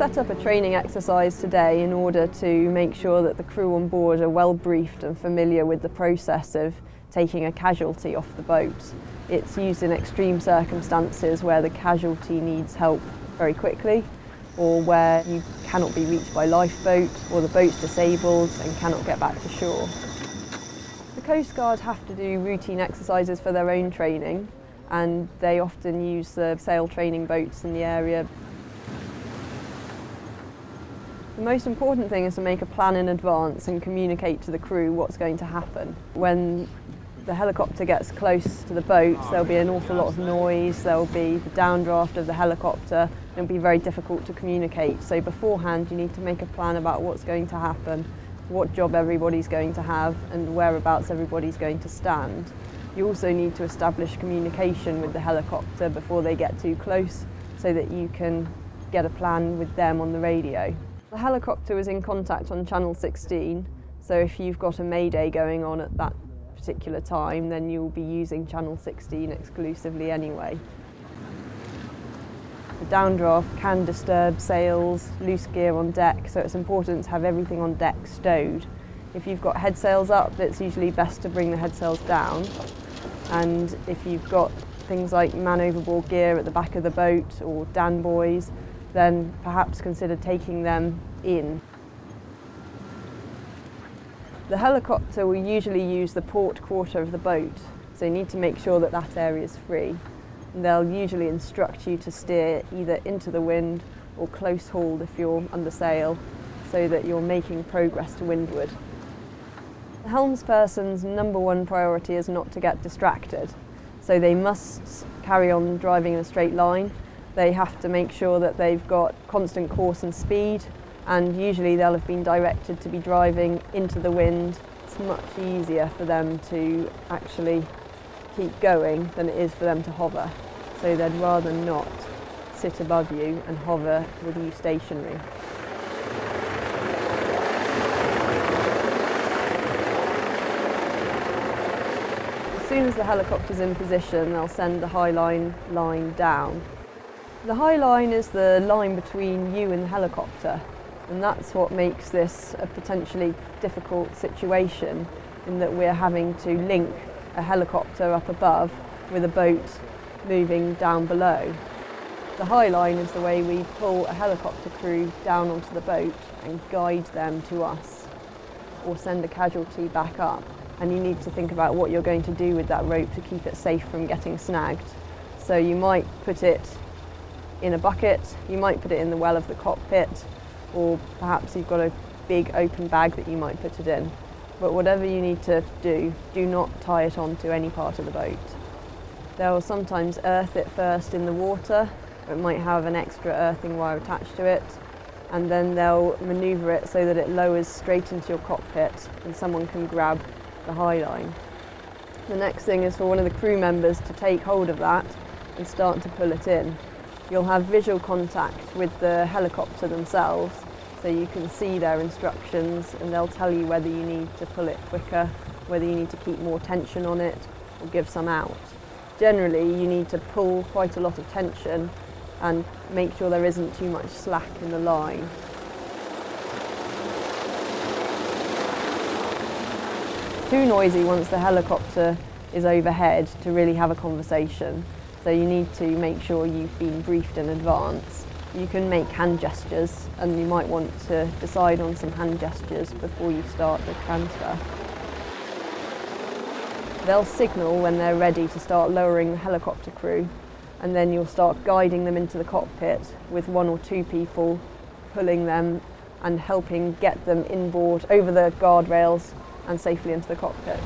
up a training exercise today in order to make sure that the crew on board are well briefed and familiar with the process of taking a casualty off the boat. It's used in extreme circumstances where the casualty needs help very quickly or where you cannot be reached by lifeboat or the boat's disabled and cannot get back to shore. The Coast Guard have to do routine exercises for their own training and they often use the sail training boats in the area. The most important thing is to make a plan in advance and communicate to the crew what's going to happen. When the helicopter gets close to the boat, there'll be an awful lot of noise, there'll be the downdraft of the helicopter, it'll be very difficult to communicate. So beforehand you need to make a plan about what's going to happen, what job everybody's going to have and whereabouts everybody's going to stand. You also need to establish communication with the helicopter before they get too close so that you can get a plan with them on the radio. The helicopter was in contact on channel 16 so if you've got a mayday going on at that particular time then you'll be using channel 16 exclusively anyway. The downdraft can disturb sails, loose gear on deck so it's important to have everything on deck stowed. If you've got head sails up it's usually best to bring the head sails down and if you've got things like man overboard gear at the back of the boat or Dan buoys, then perhaps consider taking them in. The helicopter will usually use the port quarter of the boat, so you need to make sure that that area is free. And they'll usually instruct you to steer either into the wind or close hauled if you're under sail, so that you're making progress to windward. The helmsperson's number one priority is not to get distracted. So they must carry on driving in a straight line. They have to make sure that they've got constant course and speed and usually they'll have been directed to be driving into the wind. It's much easier for them to actually keep going than it is for them to hover. So they'd rather not sit above you and hover with you stationary. As soon as the helicopter's in position, they'll send the high line line down. The high line is the line between you and the helicopter, and that's what makes this a potentially difficult situation in that we're having to link a helicopter up above with a boat moving down below. The high line is the way we pull a helicopter crew down onto the boat and guide them to us or send a casualty back up and you need to think about what you're going to do with that rope to keep it safe from getting snagged. So you might put it in a bucket, you might put it in the well of the cockpit, or perhaps you've got a big open bag that you might put it in. But whatever you need to do, do not tie it onto any part of the boat. They'll sometimes earth it first in the water, it might have an extra earthing wire attached to it, and then they'll manoeuvre it so that it lowers straight into your cockpit and someone can grab the high line. The next thing is for one of the crew members to take hold of that and start to pull it in. You'll have visual contact with the helicopter themselves so you can see their instructions and they'll tell you whether you need to pull it quicker, whether you need to keep more tension on it or give some out. Generally you need to pull quite a lot of tension and make sure there isn't too much slack in the line too noisy once the helicopter is overhead to really have a conversation. So you need to make sure you've been briefed in advance. You can make hand gestures and you might want to decide on some hand gestures before you start the transfer. They'll signal when they're ready to start lowering the helicopter crew and then you'll start guiding them into the cockpit with one or two people pulling them and helping get them inboard over the guardrails and safely into the cockpit.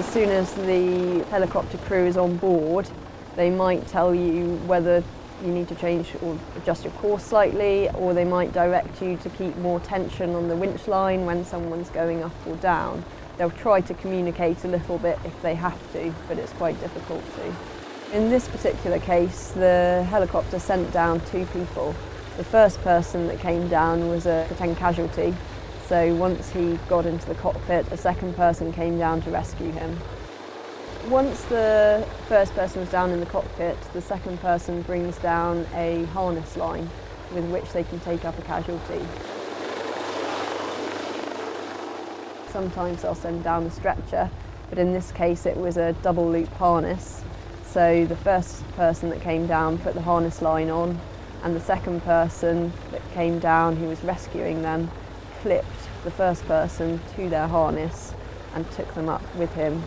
As soon as the helicopter crew is on board, they might tell you whether you need to change or adjust your course slightly, or they might direct you to keep more tension on the winch line when someone's going up or down. They'll try to communicate a little bit if they have to, but it's quite difficult to. In this particular case, the helicopter sent down two people The first person that came down was a pretend casualty, so once he got into the cockpit, a second person came down to rescue him. Once the first person was down in the cockpit, the second person brings down a harness line with which they can take up a casualty. Sometimes they'll send down a stretcher, but in this case it was a double loop harness. So the first person that came down put the harness line on, and the second person that came down who was rescuing them clipped the first person to their harness and took them up with him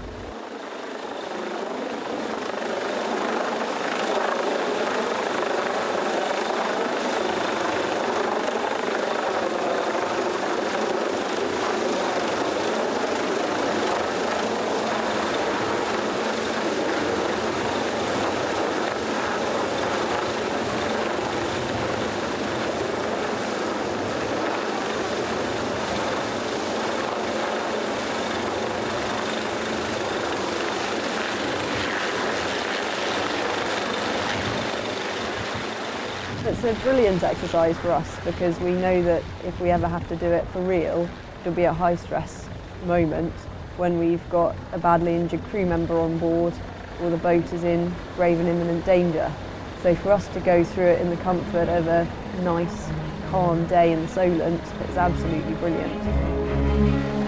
It's a brilliant exercise for us because we know that if we ever have to do it for real, it'll be a high stress moment when we've got a badly injured crew member on board or the boat is in grave and imminent danger. So for us to go through it in the comfort of a nice, calm day in the Solent, it's absolutely brilliant.